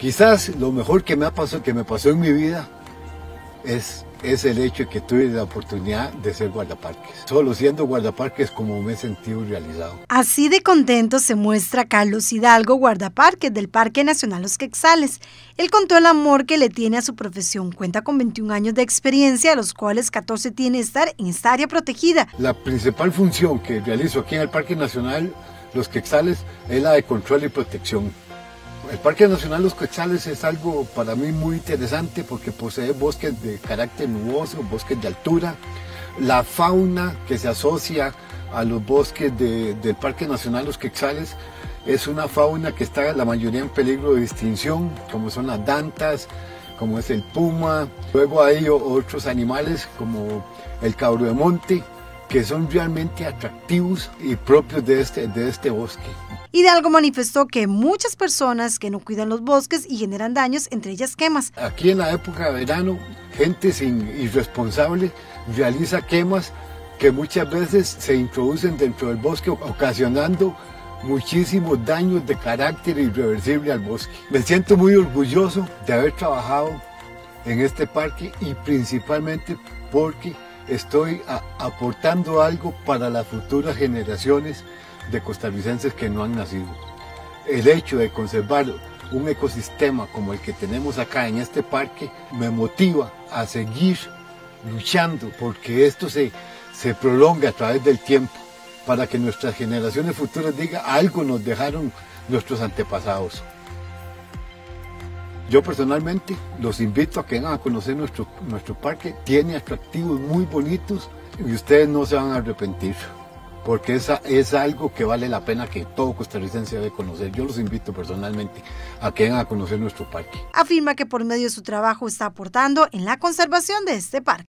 Quizás lo mejor que me, ha pasado, que me pasó en mi vida es, es el hecho de que tuve la oportunidad de ser guardaparques. Solo siendo guardaparques como me he sentido realizado. Así de contento se muestra Carlos Hidalgo, guardaparques del Parque Nacional Los Quexales. Él contó el amor que le tiene a su profesión. Cuenta con 21 años de experiencia, a los cuales 14 tiene estar en esta área protegida. La principal función que realizo aquí en el Parque Nacional Los Quexales es la de control y protección. El Parque Nacional Los Quetzales es algo para mí muy interesante porque posee bosques de carácter nuboso, bosques de altura, la fauna que se asocia a los bosques del Parque Nacional Los Quetzales es una fauna que está la mayoría en peligro de extinción, como son las dantas, como es el puma. Luego hay otros animales como el cabro de monte, que son realmente atractivos y propios de este, de este bosque. Hidalgo manifestó que muchas personas que no cuidan los bosques y generan daños, entre ellas quemas. Aquí en la época de verano, gente sin, irresponsable realiza quemas que muchas veces se introducen dentro del bosque ocasionando muchísimos daños de carácter irreversible al bosque. Me siento muy orgulloso de haber trabajado en este parque y principalmente porque estoy aportando algo para las futuras generaciones de costarricenses que no han nacido. El hecho de conservar un ecosistema como el que tenemos acá en este parque me motiva a seguir luchando porque esto se, se prolongue a través del tiempo para que nuestras generaciones futuras digan algo nos dejaron nuestros antepasados. Yo personalmente los invito a que vengan a conocer nuestro, nuestro parque. Tiene atractivos muy bonitos y ustedes no se van a arrepentir. Porque esa es algo que vale la pena que todo costarricense debe conocer. Yo los invito personalmente a que vengan a conocer nuestro parque. Afirma que por medio de su trabajo está aportando en la conservación de este parque.